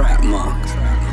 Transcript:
trap monk.